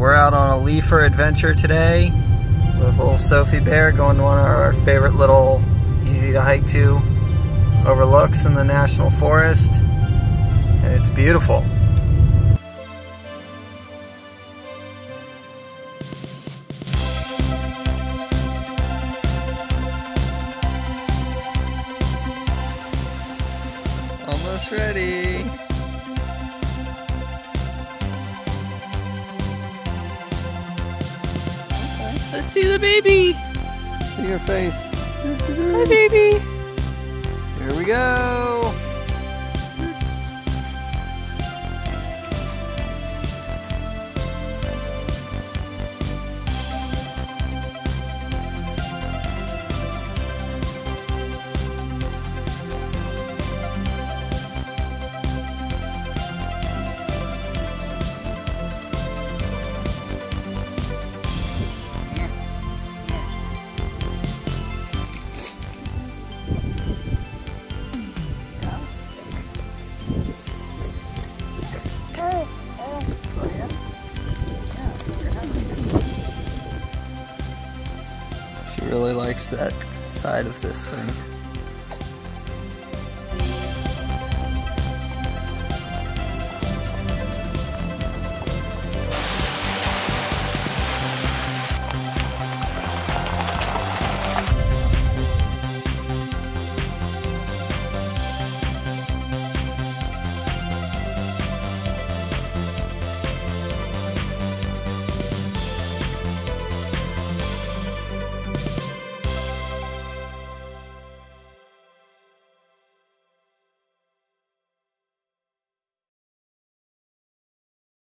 We're out on a leafer adventure today with little Sophie Bear going to one of our favorite little easy to hike to overlooks in the National Forest. And it's beautiful. Almost ready. See the baby. See your face. Hi, baby. She really likes that side of this thing.